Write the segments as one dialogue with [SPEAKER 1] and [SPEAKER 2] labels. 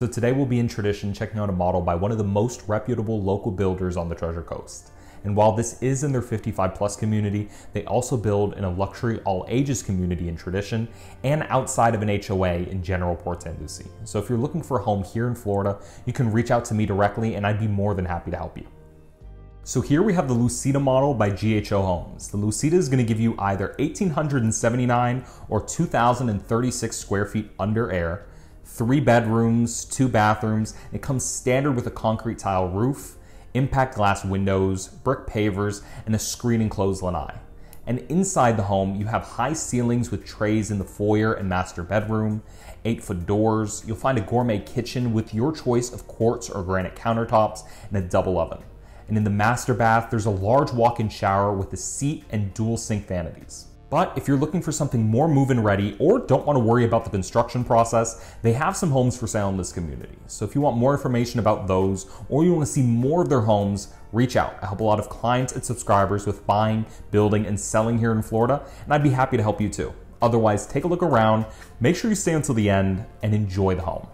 [SPEAKER 1] So today we'll be in Tradition checking out a model by one of the most reputable local builders on the Treasure Coast. And while this is in their 55 plus community, they also build in a luxury all ages community in Tradition and outside of an HOA in General Port St. Lucie. So if you're looking for a home here in Florida, you can reach out to me directly and I'd be more than happy to help you. So here we have the Lucida model by GHO Homes. The Lucida is going to give you either 1,879 or 2,036 square feet under air, three bedrooms, two bathrooms. It comes standard with a concrete tile roof, impact glass windows, brick pavers, and a screen enclosed lanai. And inside the home, you have high ceilings with trays in the foyer and master bedroom, eight foot doors. You'll find a gourmet kitchen with your choice of quartz or granite countertops and a double oven. And in the master bath, there's a large walk in shower with a seat and dual sink vanities. But if you're looking for something more move-in ready or don't want to worry about the construction process, they have some homes for sale in this community. So if you want more information about those or you want to see more of their homes, reach out. I help a lot of clients and subscribers with buying, building, and selling here in Florida, and I'd be happy to help you too. Otherwise, take a look around, make sure you stay until the end, and enjoy the home.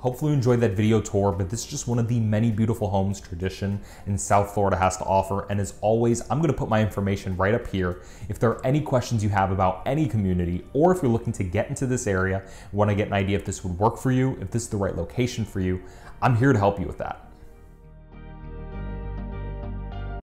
[SPEAKER 1] Hopefully you enjoyed that video tour, but this is just one of the many beautiful homes Tradition in South Florida has to offer. And as always, I'm gonna put my information right up here. If there are any questions you have about any community, or if you're looking to get into this area, want to get an idea if this would work for you, if this is the right location for you, I'm here to help you with that.